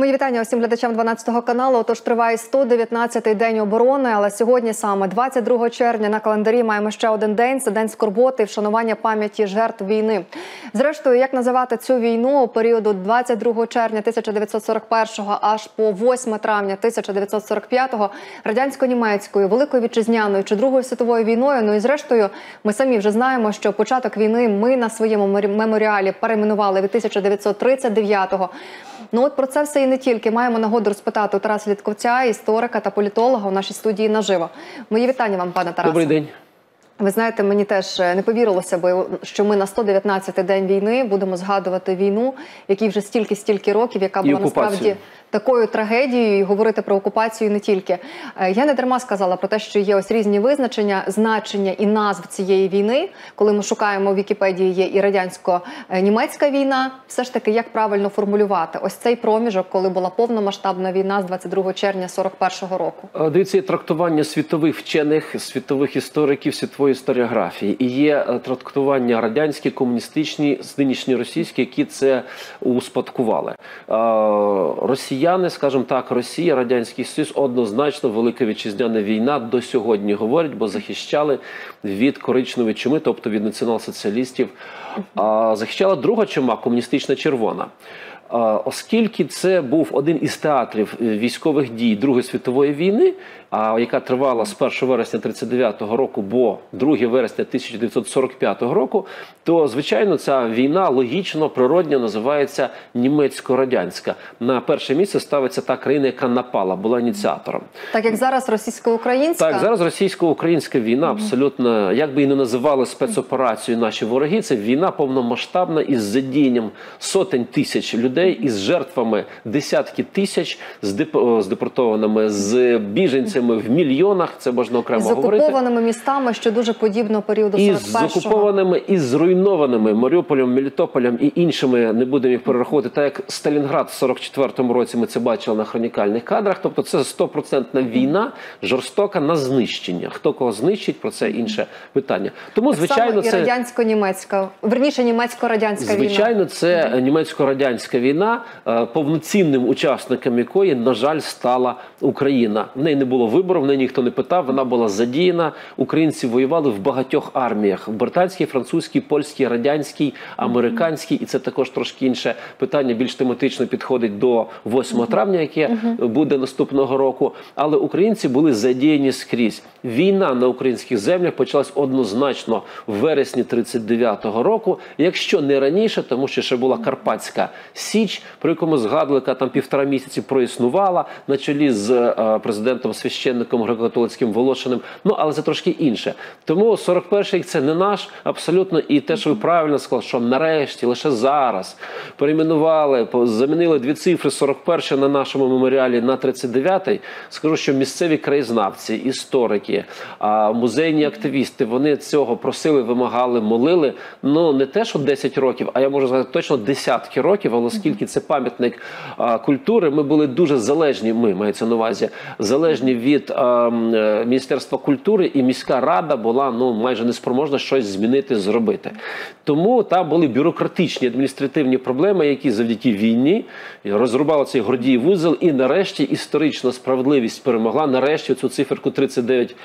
Мої вітання усім глядачам 12 каналу. Отож триває 119-й день оборони. Але сьогодні, саме 22 червня, на календарі маємо ще один день. Це день скорботи і вшанування пам'яті жертв війни. Зрештою, як називати цю війну у періоду 22 червня 1941 аж по 8 травня 1945 радянсько-німецькою, великою вітчизняною чи другою світовою війною. Ну і зрештою, ми самі вже знаємо, що початок війни ми на своєму меморіалі перейменували від 1939-го. Ну от про це все і не тільки маємо нагоду розпитати у Тараса Літковця, історика та політолога у нашій студії наживо. Мої вітання вам, пане Тарасе. Добрий день. Ви знаєте, мені теж не повірилося би, що ми на 119-й день війни будемо згадувати війну, якій вже стільки-стільки років, яка була насправді такою трагедією, і говорити про окупацію не тільки. Е, я не дарма сказала про те, що є ось різні визначення, значення і назв цієї війни. Коли ми шукаємо в Вікіпедії, є і радянсько-німецька війна. Все ж таки, як правильно формулювати ось цей проміжок, коли була повномасштабна війна з 22 червня 41-го року. Е, дивіться, трактування світових вчених, світових істориків, світової історіографії. І є е, трактування радянські, комуністичні, з нинішні російські, які це успадкували. Росія росіяни, скажімо так, Росія, радянський Союз однозначно велика вітчизняна війна до сьогодні говорять, бо захищали від коричневої чуми, тобто від націонал-соціалістів. А захищала друга чума комуністична червона. Оскільки це був один із театрів е, військових дій Другої світової війни, яка тривала з 1 вересня 1939 року, бо 2 вересня 1945 року, то звичайно ця війна логічно природньо називається німецько-радянська. На перше місце ставиться та країна, яка напала, була ініціатором. Так як зараз російсько-українська так зараз російсько-українська війна абсолютно як би і не називали спецоперацією наші вороги. Це війна повномасштабна із задіянням сотень тисяч людей із жертвами десятки тисяч з депортованими з біженцями українцями в мільйонах. Це можна окремо з говорити. з окупованими містами, що дуже подібно періоду 41-го. І з окупованими і зруйнованими Маріуполем, Мелітополем і іншими не будемо їх перераховувати. Так як Сталінград в 44-му році ми це бачили на хронікальних кадрах. Тобто, це стопроцентна війна, жорстока на знищення. Хто кого знищить, про це інше питання. Тому так звичайно, само це радянсько-німецька верніше німецько-радянська війна. Звичайно, це німецько-радянська війна, е, повноцінним учасником якої на жаль стала Україна. В неї не було вибору, в неї ніхто не питав. Вона була задіяна. Українці воювали в багатьох арміях: в британській, французькій, польській, радянській, американській, і це також трошки інше питання. Більш тематично підходить до 8 травня, яке буде наступного року. Але українці були задіяні скрізь. Війна на українських землях почалась однозначно в вересні 39-го року, якщо не раніше, тому що ще була Карпатська Січ, про яку ми згадували, яка там півтора місяці проіснувала на чолі з е, президентом священним священником греко-католицьким Волошиним. Ну але це трошки інше. Тому 41-й рік це не наш абсолютно і те, що ви правильно сказали, що нарешті лише зараз перейменували, замінили дві цифри 41 на нашому меморіалі на 39-й. Скажу, що місцеві краєзнавці, історики, музейні активісти вони цього просили, вимагали, молили. Ну не те, що 10 років, а я можу сказати точно десятки років. Але оскільки це пам'ятник культури, ми були дуже залежні. Ми мається на увазі залежні від від е, Міністерства культури, і міська рада була ну майже неспроможна щось змінити, зробити. Тому там були бюрократичні адміністративні проблеми, які завдяки війні розрубали цей гордій вузол, і нарешті історична справедливість перемогла. Нарешті цю циферку 39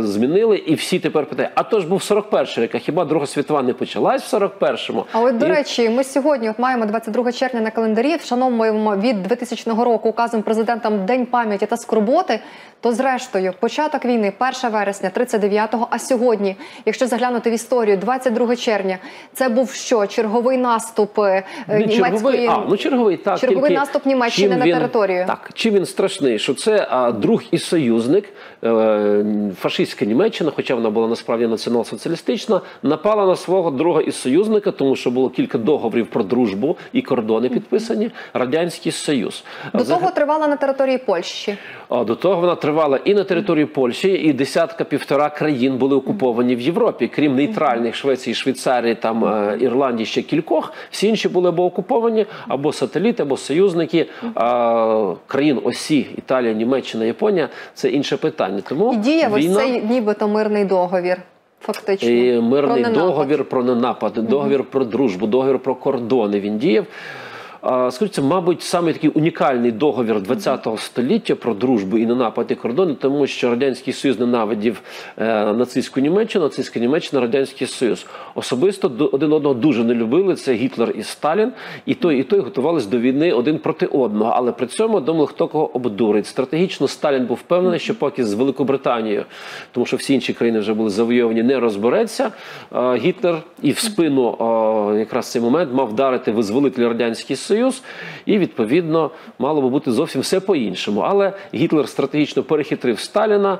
змінили, і всі тепер питають: а то ж був 41-й рік, а хіба Друга світова не почалась в 41-му? А от до і... речі, ми сьогодні от маємо 22 червня на календарі. Вшановуємо від 2000 року указом президентом День пам'яті та скорботи роботи, то зрештою початок війни 1 вересня 39-го, А сьогодні, якщо заглянути в історію, 22 червня, це був що? Черговий наступ е, Не німецької черговий, а, ну черговий так черговий тільки наступ Німеччини він, на територію. Так чим він страшний? Що це а, друг і союзник, е, фашистська Німеччина, хоча вона була насправді націонал-соціалістична, напала на свого друга і союзника, тому що було кілька договорів про дружбу і кордони підписані. Радянський Союз до того тривала на території Польщі. До того вона тривала і на території Польщі, і десятка півтора країн були окуповані в Європі, крім нейтральних Швеції, Швейцарії, там е, Ірландії ще кількох. Всі інші були або окуповані, або сателіти, або союзники країн Осі, Італія, Німеччина, Японія це інше питання. Тому і діяв війна... ось цей нібито мирний договір. Фактично і мирний про договір про ненапад, договір про дружбу, договір про кордони. Він діяв. Скажу, це, мабуть, саме такий унікальний договір ХХ століття про дружбу і ненапад і кордони, тому що радянський союз ненавидів е, нацистську Німеччину, нацистська Німеччина, радянський союз. Особисто один одного дуже не любили. Це Гітлер і Сталін, і той, і той готувались до війни один проти одного. Але при цьому думали, хто кого обдурить. Стратегічно Сталін був впевнений, що поки з Великобританією, тому що всі інші країни вже були завойовані, не розбереться. Гітлер і в спину якраз цей момент мав вдарити визволитель радянський союз, і відповідно мало би бути зовсім все по-іншому. Але Гітлер стратегічно перехитрив Сталіна,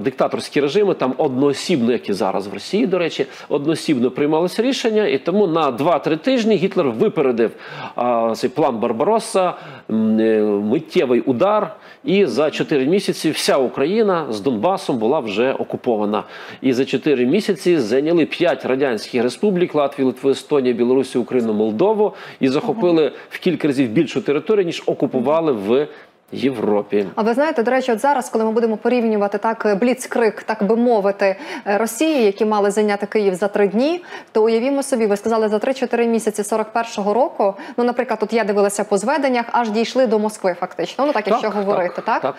диктаторські режими там одноосібно, як і зараз в Росії, до речі, одноосібно приймалися рішення, і тому на 2-3 тижні Гітлер випередив цей план е, миттєвий удар. І за 4 місяці вся Україна з Донбасом була вже окупована. І за 4 місяці зайняли 5 радянських республік: Латвію, Литву, Естонію, Білорусі, Україну, Молдову і захопили в кілька разів більшу територію, ніж окупували в Європі. А ви знаєте, до речі, от зараз, коли ми будемо порівнювати так бліцкрик, так би мовити, е, Росії, які мали зайняти Київ за три дні, то уявімо собі, ви сказали за 3-4 місяці 41-го року. Ну, наприклад, от я дивилася по зведеннях, аж дійшли до Москви, фактично. Ну так, якщо Так, говорити, так, так, так.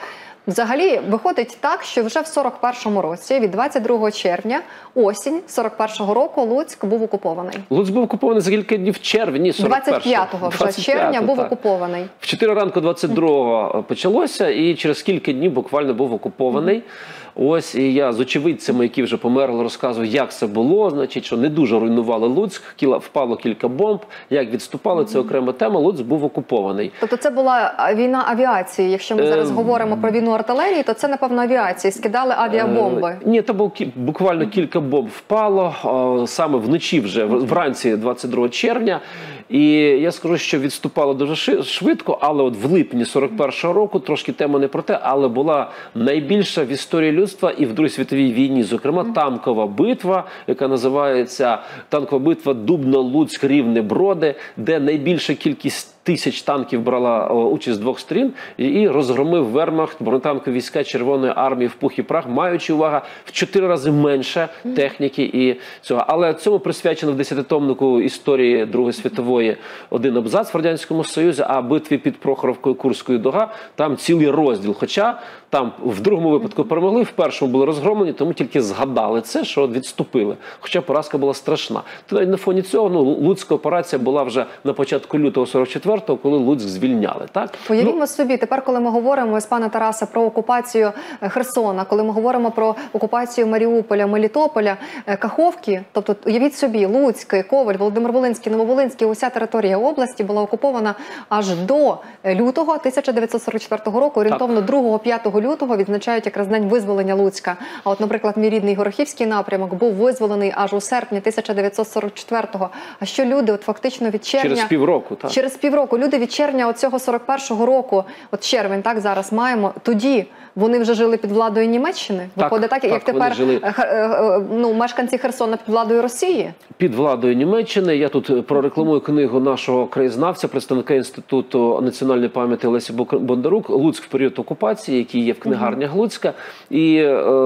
Взагалі виходить так, що вже в 41-му році, від 22 червня, осінь 41-го року, Луцьк був окупований. Луцьк був окупований за кілька днів в червні 41-го. 25-го вже червня був так. окупований. В 4 ранку 22-го почалося, і через кілька днів буквально був окупований. Ось і я з очевидцями, які вже померли, розказував, як це було. Значить, що не дуже руйнували Луцьк, кіла- впало кілька бомб. Як відступали, це окрема тема. Луцьк був окупований. Тобто це була війна авіації. Якщо ми зараз Ем. говоримо про війну артилерії, то це напевно авіації. Скидали авіабомби. Е, Ні, був кі- буквально кілька бомб впало саме вночі, вже вранці 22 червня. І я скажу, що відступало дуже швидко, але от в липні 41-го року трошки тема не про те, але була найбільша в історії людства і в Другій світовій війні, зокрема танкова битва, яка називається танкова битва Дубно, Луцьк, Рівне, Броди, де найбільша кількість тисяч танків брала участь з двох сторін і, розгромив вермахт бронетанкові війська Червоної армії в пух і прах, маючи увага в чотири рази менше техніки і цього. Але цьому присвячено в десятитомнику історії Другої світової один абзац в радянському союзі. А битві під Прохоровкою Курською дога там цілий розділ. Хоча там в другому випадку перемогли, в першому були розгромлені, тому тільки згадали це, що відступили. Хоча поразка була страшна. То навіть на фоні цього ну Луцька операція була вже на початку лютого 44-го, коли Луцьк звільняли. Так Уявімо собі, тепер, коли ми говоримо з пана Тараса про окупацію е, Херсона, коли ми говоримо про окупацію Маріуполя, Мелітополя, е, Каховки, тобто уявіть собі, Луцький, Коваль, Володимир Волинський, Нововолинський, уся територія області була окупована аж до е, лютого 1944 року. Орієнтовно 2-5 лютого відзначають якраз день визволення Луцька. А от, наприклад, мій рідний Горохівський напрямок був визволений аж у серпні 1944-го. А що люди, от фактично від червня через півроку, так. Через півроку люди від червня оцього 41-го року, от червень, так зараз маємо. Тоді вони вже жили під владою Німеччини. Так, Виходить так, як так, вони тепер жили. е, е, е, ну, мешканці Херсона під владою Росії. під владою Німеччини. Я тут прорекламую книгу нашого краєзнавця, представника інституту національної пам'яті Лесі Бондарук Луцьк в період окупації, який є в книгарнях Луцька, і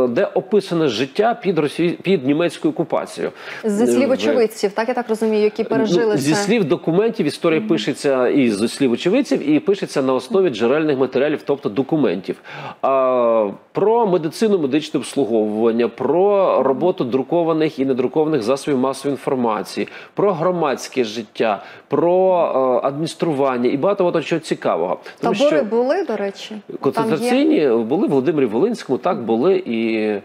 де описане життя під Росії під німецькою окупацією. Зі слів очевидців, так я так розумію, які пережили ну, зі це. слів документів історія пишеться і зі слів очевидців, і пишеться на основі джерельних матеріалів, тобто документів. А, про медицину, медичне обслуговування, про роботу друкованих і недрукованих засобів масової інформації, про громадське життя, про е, адміністрування і багато багато чого цікавого. Тому Табори що були, до речі. Концентраційні були в Володимирі Волинському, так були і.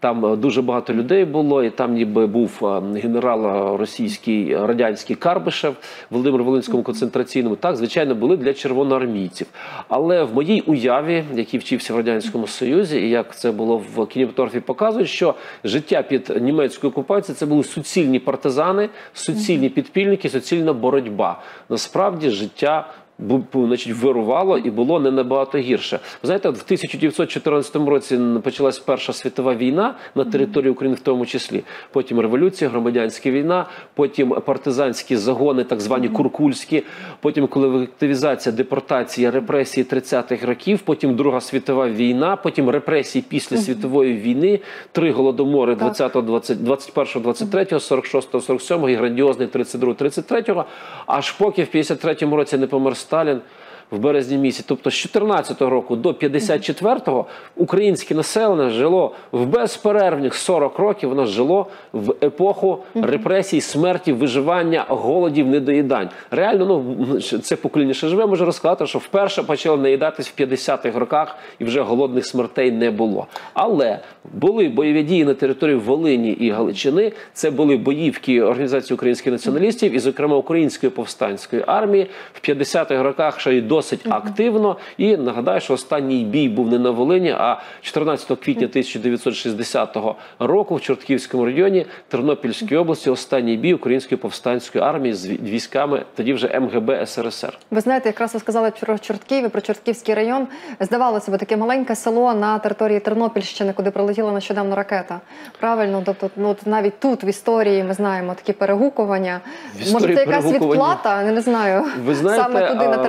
Там е, дуже багато людей було, і там ніби був е, генерал е, російський радянський Карбишев Володимир Волинському концентраційному. Так, звичайно, були для червоноармійців. Але в моїй уяві, який вчився в радянському союзі, і як це було в кінематографі, показують, що життя під німецькою окупацією це були суцільні партизани, суцільні підпільники, суцільна боротьба. Насправді життя значить, вирувало і було не набагато гірше. Знаєте, в 1914 році почалась Перша світова війна на території України, в тому числі. Потім революція, громадянська війна, потім партизанські загони, так звані куркульські. Потім колективізація, депортація, репресії 30-х років. Потім Друга світова війна, потім репресії після світової війни, три голодомори 20-го, 20, 21-го, 23-го, 46-го, 47-го і грандіозний 32-го, 33-го. Аж поки в 53-му році не помер Сталін в березні місяці. Тобто з 14-го року до 54-го українське населення жило в безперервних 40 років. Воно жило в епоху репресій, смерті, виживання, голодів, недоїдань. Реально, ну це покоління ще живе, може розказати, що вперше почали наїдатись в 50-х роках і вже голодних смертей не було. Але були бойові дії на території Волині і Галичини. Це були боївки Організації українських націоналістів, і, зокрема, Української повстанської армії в 50-х роках ще й досить активно. І нагадаю, що останній бій був не на Волині, а 14 квітня 1960 року в Чортківському районі Тернопільської області. Останній бій Української повстанської армії з військами тоді вже МГБ СРСР. Ви знаєте, якраз ви сказали про Чортків і про Чортківський район. Здавалося б, таке маленьке село на території Тернопільщини, куди прилетіла нещодавно ракета. Правильно, тобто, ну от навіть тут в історії ми знаємо такі перегукування. Може, це якась відплата? Не знаю. Ви знаєте, саме туди на а,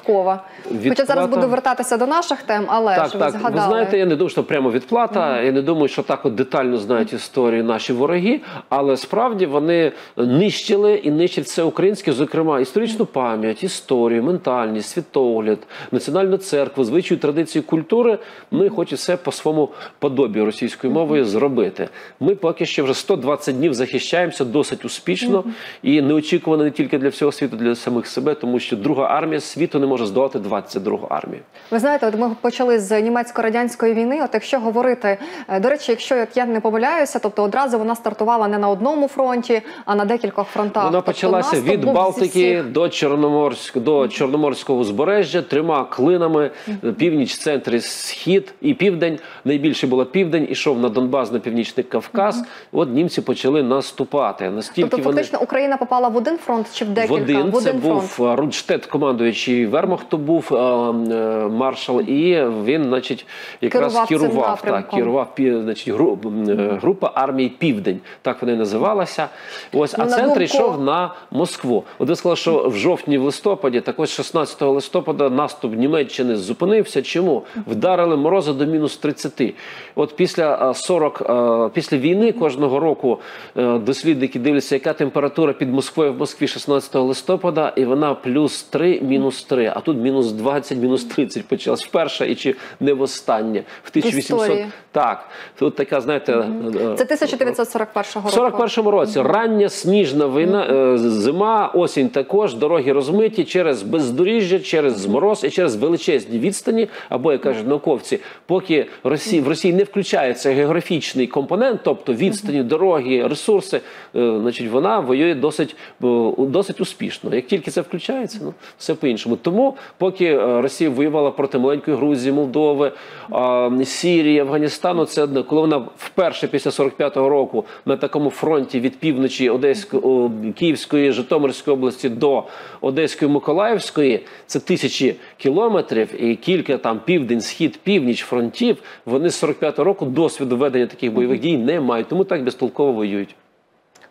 територію Чорткова. Хоча зараз буду вертатися до наших тем, але Так, ж ви так. згадали. Ви знаєте, я не думаю, що прямо відплата. Я не думаю, що так от детально знають історію наші вороги, але справді вони нищили і нищать все українське, зокрема історичну пам'ять, історію, ментальність, світогляд, національну церкву, звичаю, традиції культури. Ми хочемо все по своєму подобію російською мовою зробити. Ми поки що вже 120 днів захищаємося досить успішно і неочікувано не тільки для всього світу, для самих себе, тому що друга армія світу не може здолати 22 армію. Ви знаєте, от ми почали з німецько-радянської війни. От якщо говорити, е, до речі, якщо я не помиляюся, тобто одразу вона стартувала не на одному фронті, а на декількох фронтах. Вона Тобто почалася від Балтики всіх. до Чорноморськ до Чорноморського узбережжя трьома клинами: північ, центр, схід і південь. Найбільше було південь, ішов на Донбас, на північний Кавказ. От німці почали наступати. Настільки Тобто, вони фактично, Україна попала в один фронт чи в в декілька? один це фронт. був е, Рудштедт, командуючий Вермахту, був е, е, маршал, і він, значить, якраз Керував керував так, керував значить, гру, е, група армії Південь. Так вони називалася. Ось, а на центр думку- йшов на Москву. От ви сказали, що в жовтні, в листопаді, так ось 16 листопада наступ Німеччини зупинився. Чому? Вдарили морози до мінус 30. От після е, 40, е, після війни кожного року дослідники дивляться, яка температура під Москвою в Москві 16 листопада, і вона плюс 3, мінус 3, а тут мінус 20, мінус 30 почалась вперше і чи не востаннє. В 1800... історії. Так, тут така, знаєте, е, Це 1941 року. в 41-му році рання сніжна війна, е, зима, осінь також, дороги розмиті через бездоріжжя, через мороз і через величезні відстані, або як кажуть науковці, поки Росії в Росії не включається географічний компонент, тобто відстані, дороги, ресурси, е, значить вона воює досить, досить успішно. Як тільки це включається, ну все по-іншому. Тому, поки е, Росія воювала проти маленької Грузії, Молдови, е, Сірії, Афганістану, це одне. Коли вона вперше після 45-го року на такому фронті від півночі Одеської, Київської, Житомирської області до Одеської, Миколаївської, це тисячі кілометрів і кілька там південь, схід, північ фронтів. Вони з 45-го року досвіду ведення таких бойових дій не мають, тому так безтолково воюють.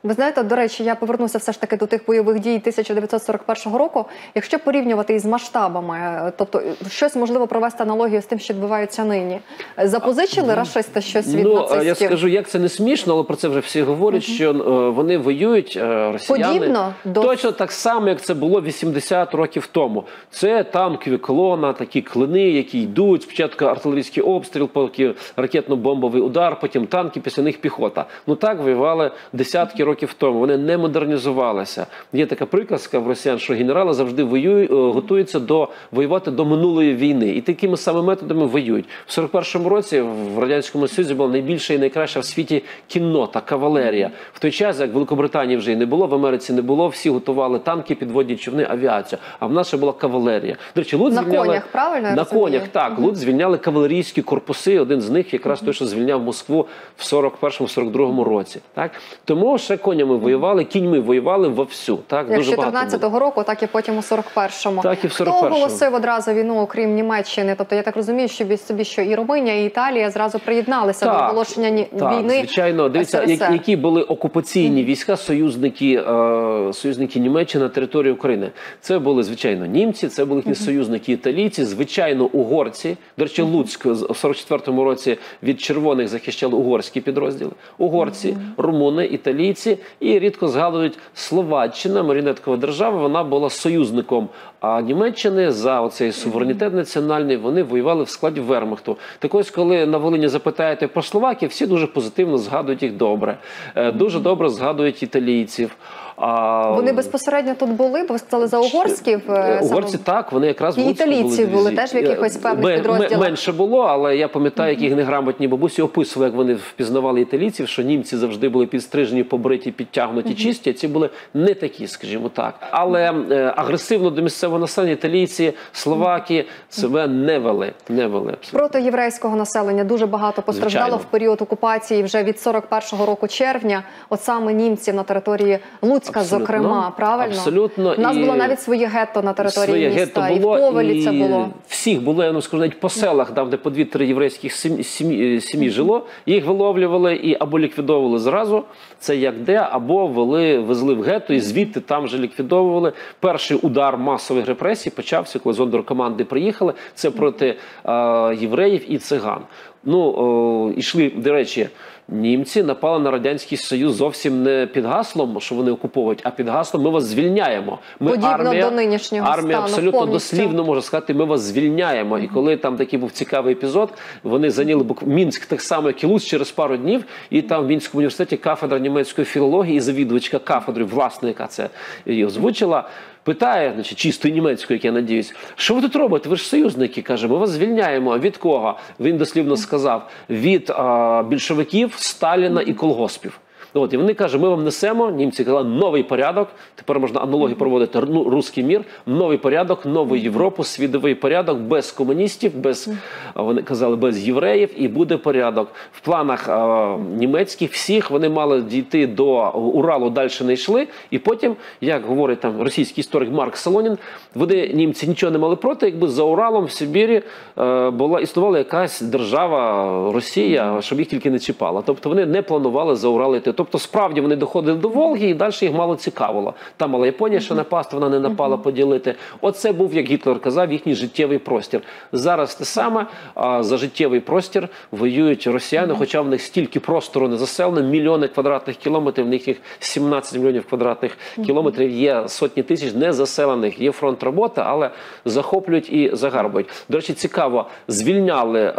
Ви знаєте, до речі, я повернуся все ж таки до тих бойових дій 1941 року. Якщо порівнювати із масштабами, е, тобто е, щось можливо провести аналогію з тим, що відбувається нині. Запозичили рашисти щось від ну, нацистів? я скажу, як це не смішно, але про це вже всі говорять, що е, вони воюють, росіяни. Подібно до- Точно так само, як це було 80 років тому. Це танкові колона, такі клини, які йдуть. Спочатку артилерійський обстріл, потім ракетно-бомбовий удар, потім танки, після них піхота. Ну так воювали десятки років тому. Вони не модернізувалися. Є така приказка в росіян, що генерали завжди воюють, е, готуються до воювати до минулої війни, і такими самими методами воюють. В 41-му році в радянському Союзі була найбільша і найкраща в світі кіннота, кавалерія. В той час, як в Великобританії вже й не було, в Америці не було, всі готували танки, підводні човни, авіацію. А в нас ще була кавалерія. До речі, Луд На звільняли конях, правильно на конях. Так, Луд звільняли кавалерійські корпуси. Один з них якраз той, що звільняв Москву в 41-42 році. Так тому ще конями воювали, кіньми воювали вовсю. Так Як дуже 14-го року, так і потім у 41-му. Так і в Хто 41-му. оголосив одразу війну, окрім Німеччини? Тобто я так розумію, що від собі що і Румунія, і Італія зразу приєдналися до оголошення так, війни. Звичайно, дивіться, СРСР. які були окупаційні війська, союзники, е, союзники Німеччини на території України. Це були звичайно німці, це були їхні союзники італійці, звичайно, угорці. До речі, Луцьк в 44-му році від червоних захищали угорські підрозділи. Угорці, румуни, італійці і рідко згадують Словаччина, маріонеткова держава. Вона була союзником а Німеччини за оцей суверенітет національний. Вони воювали в складі Вермахту. Так ось, коли на Волині запитаєте про Словаків, всі дуже позитивно згадують їх добре. Е, Дуже добре згадують італійців. А Вони безпосередньо тут були, бо ви сказали за угорськів. е, Е, саме. Угорці так, вони якраз в І італійці були дивізії. теж в якихось Е, певних ме- ме- підрозділах. Менше було, але я пам'ятаю, як їх неграмотні бабусі описували, як вони впізнавали італійців, що німці завжди були підстрижені, побриті, підтягнуті, чисті. а Ці були не такі, скажімо так. Але е, агресивно до місцевого населення італійці, словаки себе не вели. Не вели абсолютно. Проти єврейського населення дуже багато постраждало Звичайно. в період окупації вже від 41-го року червня. От саме німців на території Луцька, Абсолютно. зокрема, правильно Абсолютно. У нас І було навіть своє гетто на території Своє міста, гетто і в було, Ковелі це було. Всіх було, я вам скажу, навіть по селах, там, де по дві-три єврейських сім'ї, сім'ї, сім'ї жило, їх виловлювали і або ліквідовували зразу, це як де, або вели, везли в гетто і звідти там вже ліквідовували. Перший удар масових репресій почався, коли зондеркоманди приїхали. Це проти е, євреїв і циган. Ну, о, ішли, до речі, німці напали на радянський союз зовсім не під гаслом, що вони окуповують, а під гаслом ми вас звільняємо. Ми Подібно армія, до нинішнього армія стану абсолютно повністю. дослівно може сказати, ми вас звільняємо. І коли там такий був цікавий епізод, вони зайняли Мінськ так само, як і Луц через пару днів, і там в Мінському університеті кафедра німецької філології і завідувачка кафедри, власне, яка це її озвучила. Питає, значить, чистою німецькою, як я надіюсь, що ви тут робите? Ви ж союзники. каже, ми вас звільняємо. Від кого? Він дослівно сказав: від а, більшовиків, Сталіна і колгоспів. От, і вони кажуть, ми вам несемо, німці казали, новий порядок. Тепер можна аналогії проводити ну, руський мір, новий порядок, нову Європу, світовий порядок без комуністів, без вони казали, без євреїв, і буде порядок. В планах а, німецьких всіх вони мали дійти до Уралу, далі не йшли. І потім, як говорить там російський історик Марк Солонін, вони німці нічого не мали проти, якби за Уралом в Сибірі е, була існувала якась держава Росія, щоб їх тільки не чіпала. Тобто вони не планували за Урал йти. Тобто, справді вони доходили до Волги, і далі їх мало цікавило. Там мала Японія ще напасти, вона не напала поділити. Оце був, як Гітлер казав, їхній життєвий простір. Зараз те саме а, за життєвий простір воюють росіяни, хоча в них стільки простору не заселено, мільйони квадратних кілометрів, в них їх 17 мільйонів квадратних кілометрів є сотні тисяч незаселених. Є фронт роботи, але захоплюють і загарбують. До речі, цікаво, звільняли,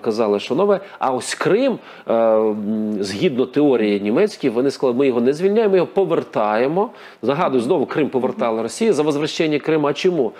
казали, що нове. А ось Крим, е, згідно теорії німецької, вони сказали, ми його не звільняємо, ми його повертаємо. Загадую, знову Крим повертала Росія за возвращення Криму. А чому?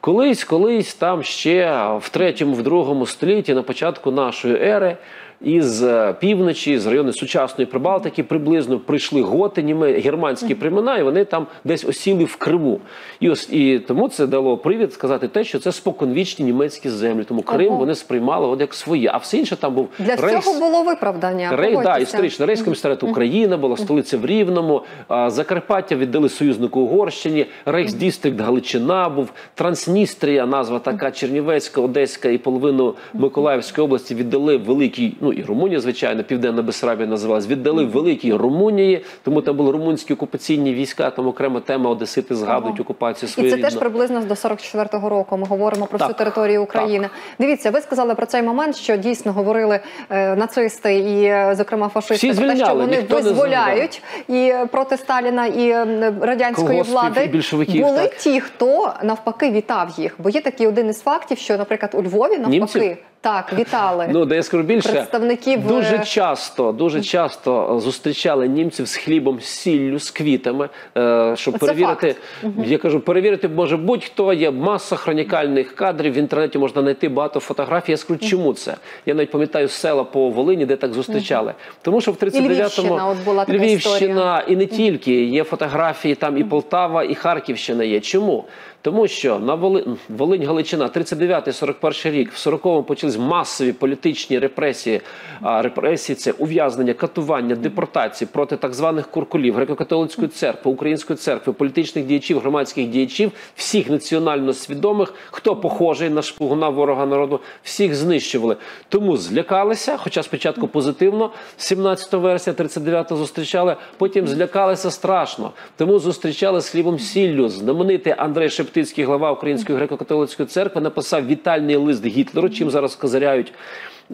Колись, колись там ще в третьому, в другому столітті, на початку нашої ери. Із е, півночі, з району сучасної Прибалтики, приблизно прийшли готи, німе германські племена, і вони там десь осіли в Криму. І ось і тому це дало привід сказати те, що це споконвічні німецькі землі. Тому Крим Ого. вони сприймали от як свої. А все інше там був Для рейс. цього було виправдання. Рей, да, історично рейський комісаріат Україна була столиця в Рівному. Закарпаття віддали союзнику Угорщині. Рейхсдістрикт Галичина був. Трансністрія, назва така Чернівецька, Одеська і половину Миколаївської області віддали великій. Ну і Румунія, звичайно, Південна Бессарабія називалась. Віддали великій Румунії, тому там були румунські окупаційні війська. Там окрема тема Одесити згадують Ага. окупацію І свою це теж приблизно до 44-го року. Ми говоримо про всю територію України. Дивіться, ви сказали про цей момент, що дійсно говорили е, нацисти і, е, зокрема, фашисти Всі про те, що вони визволяють і е, проти Сталіна і радянської Колгоспів влади і були так. ті, хто навпаки вітав їх. Бо є такий один із фактів, що, наприклад, у Львові навпаки Німців? Так вітали. Ну, де я скажу більше, Представників, дуже е, часто, дуже часто зустрічали німців з хлібом, з сіллю, з квітами, е, щоб Це перевірити. Я кажу, перевірити може будь-хто. Є маса хронікальних кадрів. В інтернеті можна знайти багато фотографій. Я скажу, чому це? Я навіть пам'ятаю села по Волині, де так зустрічали. Тому що в 39-му Львівщина, от була така Львівщина і не тільки є фотографії, там і Полтава, і Харківщина є. Чому? Тому що на Воли... Волинь Галичина, 39-41 рік, в 40-му почались масові політичні репресії. А репресії це ув'язнення, катування, депортації проти так званих куркулів, греко-католицької церкви, української церкви, політичних діячів, громадських діячів, всіх національно свідомих, хто похожий на шпигуна ворога народу, всіх знищували. Тому злякалися, хоча спочатку позитивно, 17 вересня 39-го зустрічали, потім злякалися страшно. Тому зустрічали з хлібом сіллю. Знаменитий Андрей Шептицький, глава Української греко-католицької церкви, написав вітальний лист Гітлеру, чим зараз козиряють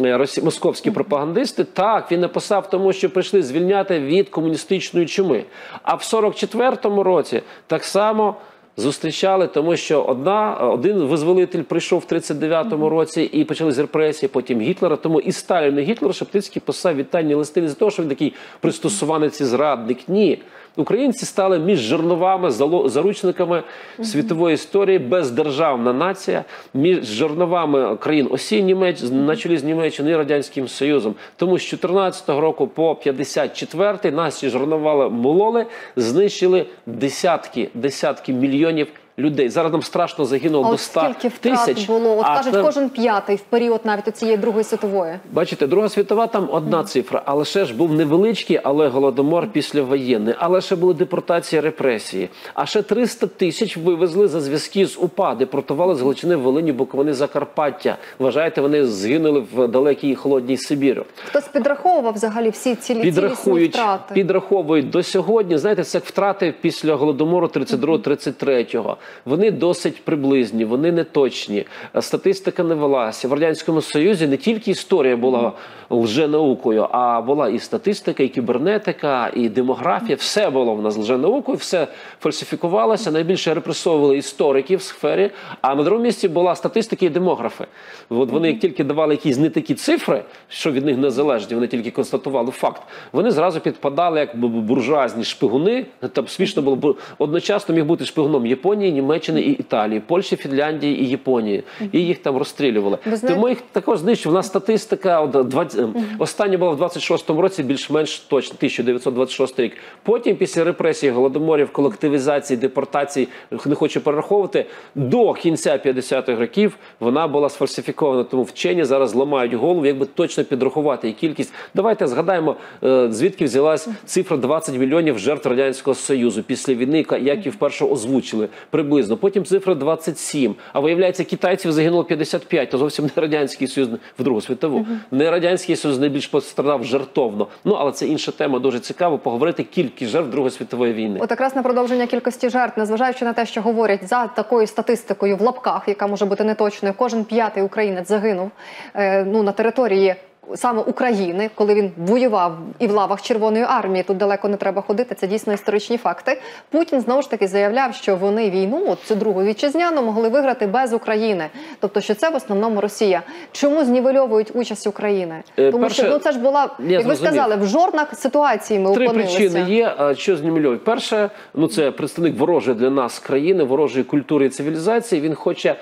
е, московські пропагандисти. Так, він написав тому, що прийшли звільняти від комуністичної чуми. А в 44-му році так само. Зустрічали, тому що одна один визволитель прийшов в 39-му році і почались репресії. Потім Гітлера. Тому і Сталін, і Гітлер Шептицький писав вітальні листи не за того, що він такий пристосуванець і зрадник. Ні. Українці стали між жерновами, заручниками світової історії, бездержавна нація, між жерновами країн осі Німеч, на чолі з Німеччиною і Радянським Союзом. Тому з 14 року по 54 нас ці жерновали мололи, знищили десятки, десятки мільйонів людей. Зараз нам страшно загинуло А до от 100 скільки втрат тисяч. було? От а кажуть, це- кожен п'ятий в період навіть цієї Другої світової. Бачите, Друга світова там одна цифра, але ще ж був невеличкий, але голодомор післявоєнний. Але ще були депортації, репресії. А ще 300 тисяч вивезли за зв'язки з УПА, депортували з Галичини, Волині, Буковини, Закарпаття. Вважаєте, вони згинули в далекій холодній Сибіру. Хтось підраховував взагалі всі ці цілісні Підрахують, втрати. підраховують до сьогодні. Знаєте, це втрати після голодомору 32-33. Вони досить приблизні, вони не точні. Статистика не велася. В радянському союзі не тільки історія була лженаукою, а була і статистика, і кібернетика, і демографія. Все було в нас лженаукою, все фальсифікувалося. Найбільше репресовували істориків в сфері. А на другому місці була статистика і демографи. От вони як тільки давали якісь не такі цифри, що від них незалежні, вони тільки констатували факт. Вони зразу підпадали як буржуазні шпигуни. Там смішно було, одночасно міг бути шпигуном Японії, Німеччини і Італії, Польщі, Фінляндії і Японії. І їх там розстрілювали. Знаєте- Тому їх також знищили. У нас статистика от, 20, остання була в 26-му році, більш-менш точно, 1926 рік. Потім, після репресій, голодоморів, колективізації, депортацій, не хочу перераховувати, до кінця 50-х років вона була сфальсифікована. Тому вчені зараз ламають голову, якби точно підрахувати її кількість. Давайте згадаємо, е, звідки взялась цифра 20 мільйонів жертв радянського союзу після війни, як і вперше озвучили приблизно. Потім цифра 27. А виявляється, китайців загинуло 55, то зовсім не радянський союз в Другу світову. Не радянський союз найбільш пострадав жертовно. Ну але це інша тема. Дуже цікаво поговорити кількість жертв Другої світової війни. От якраз на продовження кількості жертв, незважаючи на те, що говорять за такою статистикою в лапках, яка може бути неточною, кожен п'ятий українець загинув е, ну, на території. Саме України, коли він воював і в лавах Червоної армії, тут далеко не треба ходити. Це дійсно історичні факти. Путін знову ж таки заявляв, що вони війну, от цю другу вітчизняну, могли виграти без України. Тобто, що це в основному Росія. Чому знівельовують участь України? Е, Тому перше, що ну це ж була, я як ви зрозумів. сказали, в жорнах ситуації ми Три опинилися. причини є. Що знімельовують? Перше, ну це представник ворожої для нас країни, ворожої культури і цивілізації. Він хоче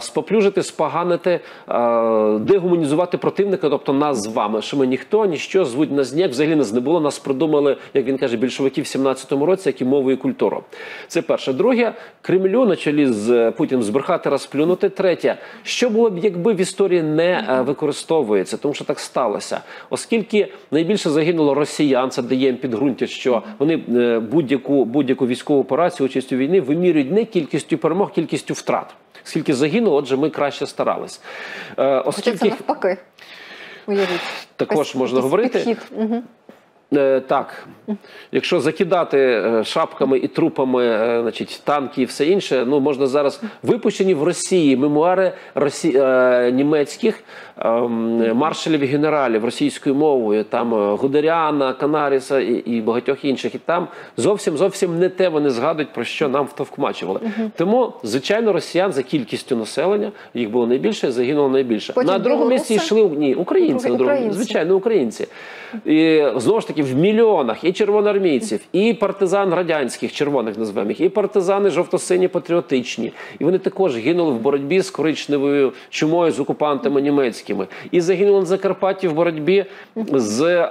споплюжити, споганити, дегуманізувати противника, тобто нас з вами. Що ми ніхто, ніщо звуть нас ніяк. Взагалі нас не було. Нас придумали, як він каже, більшовики в 17-му році, як і мову і культуру. Це перше. Друге, Кремлю на чолі з е, Путіним збрехати, розплюнути. Третє, що було б, якби в історії не е, використовується, тому що так сталося, оскільки найбільше загинуло росіян, це дає їм підґрунтя, що вони е, будь-яку будь-яку військову операцію, участь у війні вимірюють не кількістю перемог, кількістю втрат. Скільки загинуло, отже, ми краще старались. Е, Хоча це навпаки. Уявіть. Також Якась- можна говорити. Підхід. Угу. Е, так, якщо закидати е, шапками і трупами, е, значить, танки і все інше, ну можна зараз випущені в Росії мемуари росі... німецьких ем, маршалів і генералів російською мовою, там Гудеряна, Канаріса і, і багатьох інших. І там зовсім зовсім не те вони згадують, про що нам втовкмачували. Тому, звичайно, росіян за кількістю населення їх було найбільше, загинуло найбільше. Потім на другому місці йшли ні, українці на другому, звичайно, українці. І знову ж таки. Таки в мільйонах і червоноармійців, і партизан радянських червоних назвемо їх, і партизани жовто-сині патріотичні. І вони також гинули в боротьбі з коричневою чумою з окупантами німецькими. І загинули на Закарпатті в боротьбі з е,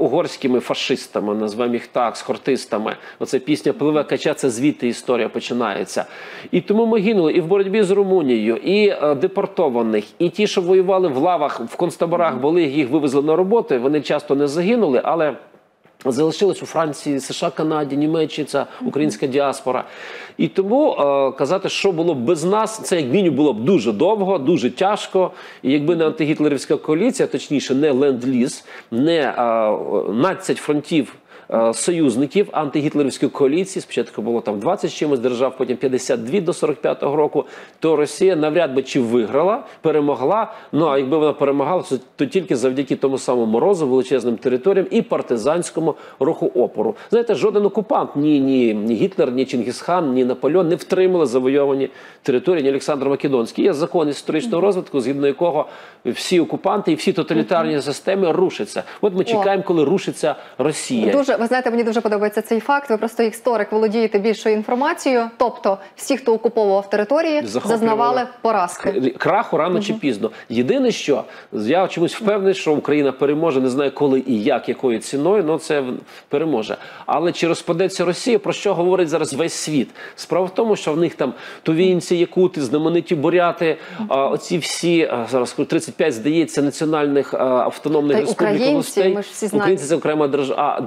угорськими фашистами, назвемо їх так, з хортистами. Оце пісня Пливе кача, це звідти історія починається. І тому ми гинули і в боротьбі з Румунією, і е, депортованих, і ті, що воювали в лавах в концтаборах, були їх вивезли на роботи. Вони часто не загинули, але. Залишилась у Франції, США, Канаді, Німеччині, ця українська діаспора. І тому е, казати, що було б без нас, це як мінімум було б дуже довго, дуже тяжко. І якби не антигітлерівська коаліція, точніше, не ленд-ліз, не е, 12 фронтів. Е, Союзників антигітлерівської коаліції спочатку було там 20 чимось держав, потім 52 до 45-го року. То Росія навряд би чи виграла, перемогла. Ну а якби вона перемагала, то, то тільки завдяки тому самому морозу, величезним територіям і партизанському руху опору. Знаєте, жоден окупант, ні, ні, ні Гітлер, ні Чингісхан, ні Наполеон не втримали завойовані території, ні Олександр Македонський. Є закон історичного розвитку, згідно якого всі окупанти і всі тоталітарні системи рушаться. От ми чекаємо, коли рушиться Росія. Дуже ви знаєте, мені дуже подобається цей факт. Ви просто історик володієте більшою інформацією. Тобто, всі, хто окуповував території, зазнавали поразки. Краху рано чи пізно. Єдине, що я чомусь впевнений, що Україна переможе, не знаю коли і як, якою ціною, але це переможе. Але чи розпадеться Росія, про що говорить зараз весь світ? Справа в тому, що в них там тувінці, якути, знамениті буряти, а, оці всі а, зараз скажу, 35, здається, національних а, автономних республік українці, ми ж всі знаємо. Українці це окрема держ- а,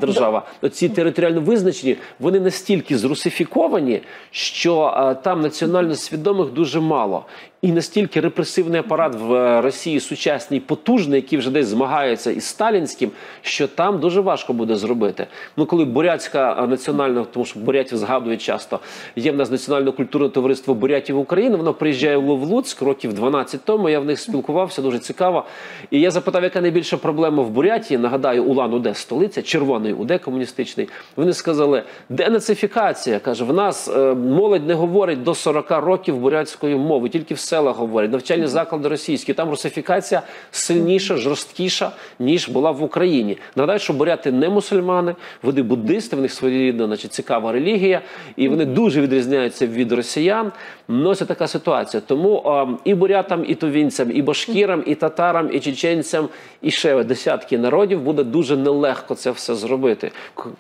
Оці територіально визначені, вони настільки зрусифіковані, що е, там національно свідомих дуже мало. І настільки репресивний апарат в е, Росії сучасній потужний, який вже десь змагається із сталінським, що там дуже важко буде зробити. Ну коли бурятська е, національна, тому що бурятів згадують часто, є в нас національне культурне товариство бурятів України. Воно приїжджає в Луцьк років 12 тому. Я в них спілкувався, дуже цікаво. І я запитав, яка найбільша проблема в Бурятії. Нагадаю, Улан Уде столиця, червоний Уде комуністичний. Вони сказали, денацифікація. каже, в нас е, молодь не говорить до 40 років бурятською мовою, тільки в селах говорять. Навчальні заклади російські. Там русифікація сильніша, жорсткіша, ніж була в Україні. Нагадаю, що буряти не мусульмани, вони буддисти, в них своєрідна, значить, цікава релігія, і вони дуже відрізняються від росіян. Ну, це така ситуація. Тому а, і бурятам, і тувінцям, і башкірам, і татарам, і чеченцям, і ще десятки народів буде дуже нелегко це все зробити.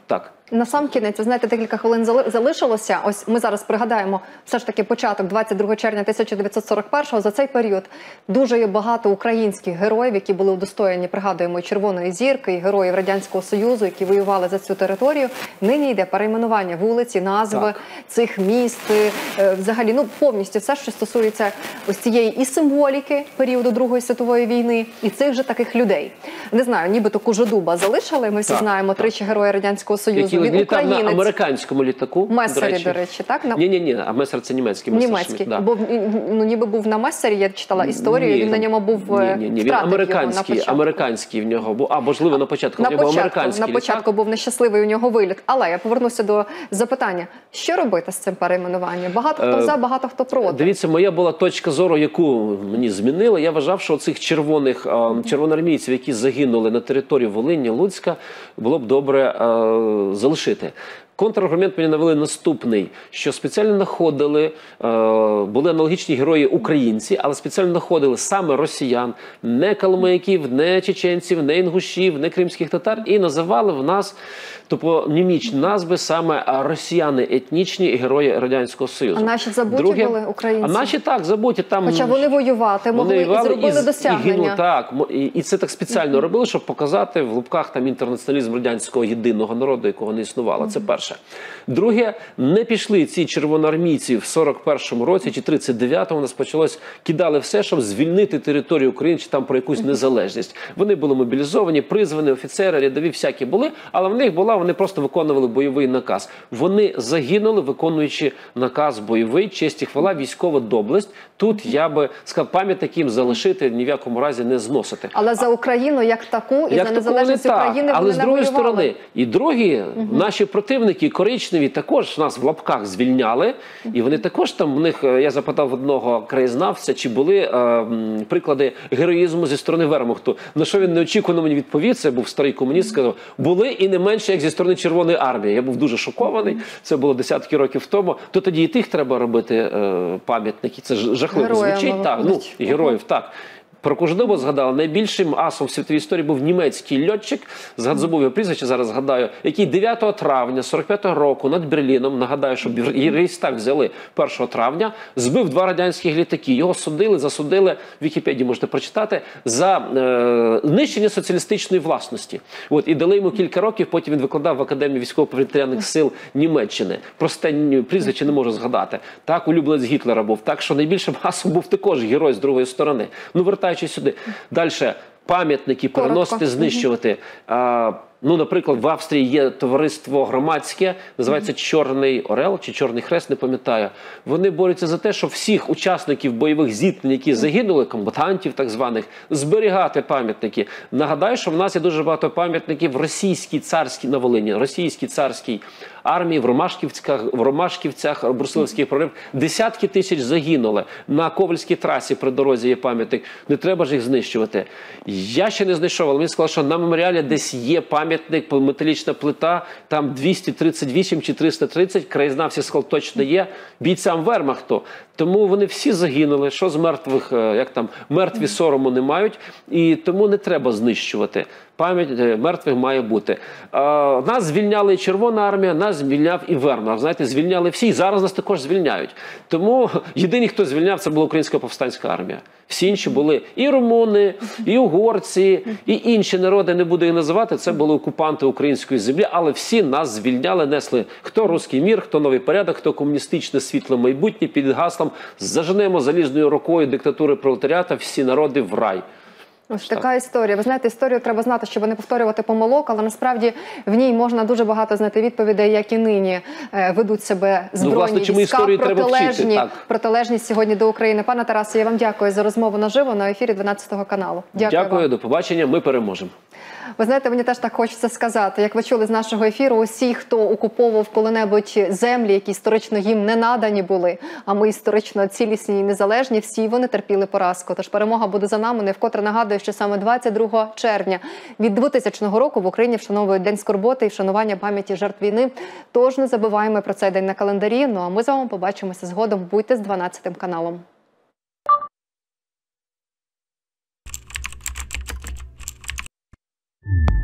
Так. На сам кінець, ви знаєте, декілька хвилин залишилося. Ось ми зараз пригадаємо все ж таки початок 22 червня 1941-го. За цей період дуже є багато українських героїв, які були удостоєні, пригадуємо, і Червоної зірки, і героїв радянського союзу, які воювали за цю територію. Нині йде перейменування вулиці, назви Так. цих міст, е, взагалі, ну повністю все, що стосується ось цієї і символіки періоду Другої світової війни, і цих же таких людей. Не знаю, нібито Кужодуба залишили. Ми всі Так, знаємо так. тричі герої радянського союзу. Він літав на американському літаку. Месері, до речі, так? На... Ні, ні, ні, а месер це німецький месер. Німецький, бо ну ніби був на Месері, я читала історію. Ні, він на ньому був е, ні, ні, ні. Він втратив його на американський, американський в нього був. А можливо, на початку На нього був початку, американський на початку був нещасливий у нього виліт. Але я повернуся до запитання: що робити з цим перейменуванням? Багато хто Е, за, багато хто проти. Дивіться, моя була точка зору, яку мені змінила. Я вважав, що цих червоних червоноармійців, які загинули на території Волині, Луцька, було б добре а, залишити. Контраргумент мені навели наступний: що спеціально знаходили, е, були аналогічні герої українці, але спеціально знаходили саме росіян, не калмиків, не чеченців, не інгушів, не кримських татар, і називали в нас топонімічні назви саме росіяни етнічні герої радянського союзу. А наші забуті були українці? А наші так забуті там. Хоча вони воювати могли і воювали зробили з- досягнення. І, гинули, так, і, і це так спеціально робили, щоб показати в лапках там інтернаціоналізм радянського єдиного народу, якого не існувало. Це перше. zawsze. Друге, не пішли ці червоноармійці в 41-му році чи 39-му. У нас почалось кидали все, щоб звільнити територію України чи там про якусь незалежність. Вони були мобілізовані, призвані, офіцери, рядові, всякі були, але в них була, вони просто виконували бойовий наказ. Вони загинули, виконуючи наказ бойовий, честь і хвала, військова доблесть. Тут я би сказав, пам'ятник їм залишити ні в якому разі не зносити. Але за Україну як таку і Як за незалежність. України Але з другої сторони, і другі наші противники. Півники коричневі також нас в лапках звільняли, і вони також там в них. е, Я запитав одного краєзнавця, чи були е, приклади героїзму зі сторони Вермахту. На що він неочікувано мені відповів? Це був старий комуніст. Сказав, були і не менше, як зі сторони Червоної армії. Я був дуже шокований. Це було десятки років тому. То тоді і тих треба робити е, пам'ятники. Це жахливо Героям, звучить. Так, ну героїв так. Про Кожедоба згадала найбільшим асом в світовій історії був німецький льотчик. Забув його прізвище зараз згадаю, який 9 травня 45-го року над Берліном. Нагадаю, що Рейстаг взяли 1 травня, збив два радянських літаки. Його судили, засудили в Вікіпедії. Можете прочитати за е, знищення соціалістичної власності. От і дали йому кілька років. Потім він викладав в академії військово-повітряних сил Німеччини. Просте прізвище не можу згадати. Так, улюбленець Гітлера був. Так що найбільшим асом був також герой з другої сторони. Ну, вертаючись сюди. Далі пам'ятники переносити, знищувати. А, ну, наприклад, в Австрії є товариство громадське, називається Чорний Орел чи Чорний Хрест, не пам'ятаю. Вони борються за те, щоб всіх учасників бойових зіткнень, які загинули, комбатантів так званих, зберігати пам'ятники. Нагадаю, що в нас є дуже багато пам'ятників в російській царській на Волині, російській царській армії в Ромашківцях, в Ромашківцях, Брусиловський прорив. Десятки тисяч загинули на Ковальській трасі при дорозі є пам'ятник. Не треба ж їх знищувати. Я ще не знайшов, але він сказав, що на меморіалі десь є пам'ятник, металічна плита, там 238 чи 330, краєзнавці сказали, точно є, бійцям Вермахту. Тому вони всі загинули. Що з мертвих, е, як там, мертві сорому не мають, і тому не треба знищувати. Пам'ять е, мертвих має бути. Е, нас звільняли Червона армія, нас звільняв і Вермахт. Знаєте, звільняли всі, і зараз нас також звільняють. Тому єдині, хто звільняв, це була українська повстанська армія. Всі інші були і румуни, і угорці, і інші народи, не буду їх називати. Це були окупанти української землі, але всі нас звільняли, несли хто руський мір, хто новий порядок, хто комуністичне світле майбутнє під гаслом заженемо залізною рукою диктатури пролетаріата всі народи в рай. Ось така історія. Ви знаєте, історію треба знати, щоб не повторювати помилок, але насправді в ній можна дуже багато знайти відповідей, як і нині е, ведуть себе збройні Ну, власне, війська, треба вчити, протилежні, так. протилежні сьогодні до України. Пане Тарасе, я вам дякую за розмову наживо на ефірі 12 каналу. Дякую. Дякую, вам. до побачення. Ми переможемо. Ви знаєте, мені теж так хочеться сказати. Як ви чули з нашого ефіру, усі, хто окуповував коли-небудь землі, які історично їм не надані були, а ми історично цілісні і незалежні, всі вони терпіли поразку. Тож перемога буде за нами. Не вкотре нагадую, що саме 22 червня від 2000 року в Україні вшановують день скорботи і вшанування пам'яті жертв війни. Тож не забуваємо про цей день на календарі. Ну а ми з вами побачимося згодом. Будьте з 12 каналом. you